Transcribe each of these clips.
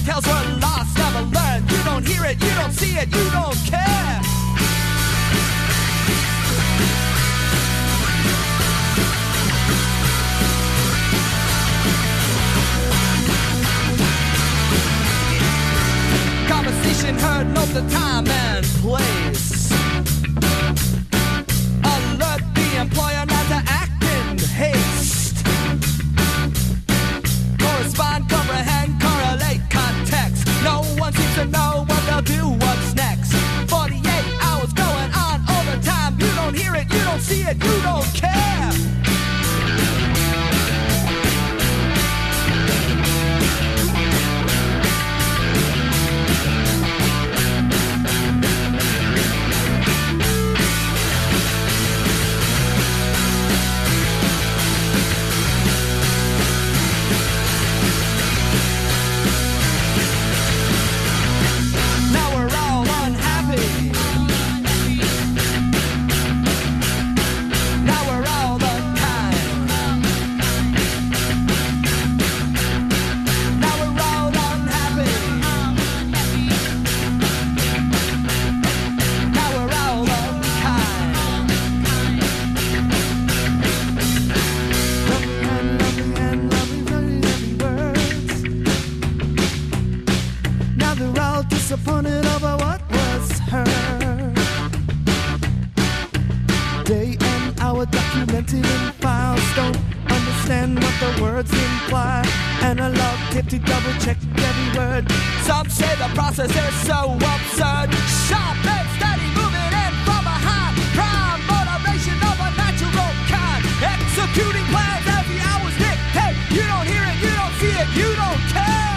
details were lost, never learned. You don't hear it, you don't see it, you don't care. Conversation heard lots of time and place. double check every word. Some say the process is so absurd. Sharp and steady, moving in from a high Prime motivation of a natural kind. Executing plans every the hours dictate. You don't hear it, you don't see it, you don't care.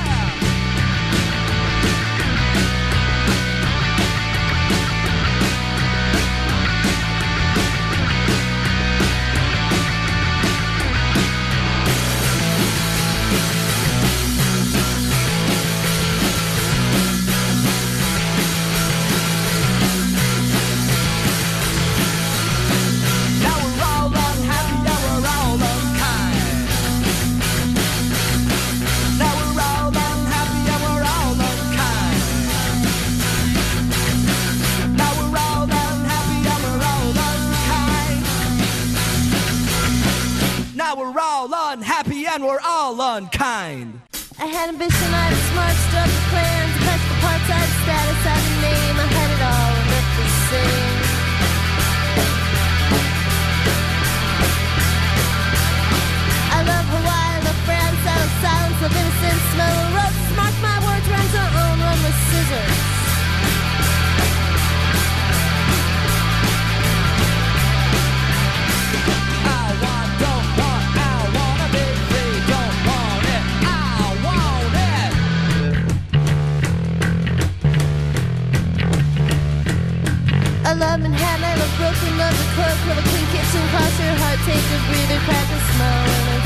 we're all unkind. I had ambition, I smart, stuff. Manhattan, I'm a Brooklyn, I'm a Cork, I'm a Queen, Kitchen, Cross, your heart, take a breather, crack a smile,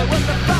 it with the